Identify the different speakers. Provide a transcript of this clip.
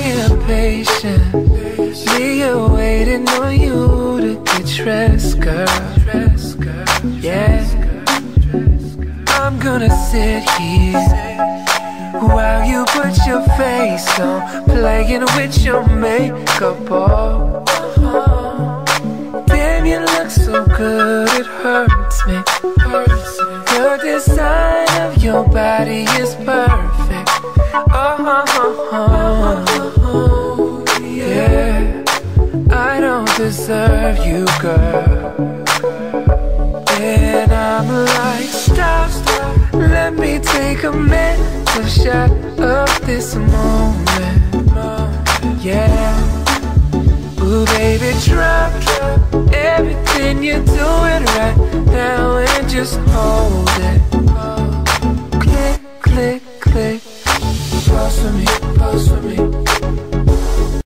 Speaker 1: am patient. Me waiting on you to get dressed, girl. Yeah. I'm gonna sit here while you put your face on, playing with your makeup off. Damn, you look so good, it hurts me. Hurts me. The design of your body is perfect. Yeah. I don't deserve you, girl. And I'm like, stop, stop. Let me take a mental shot of this moment. Yeah. Ooh, baby, drop, drop everything you're doing right now and just hold it. pass for me, pass for me.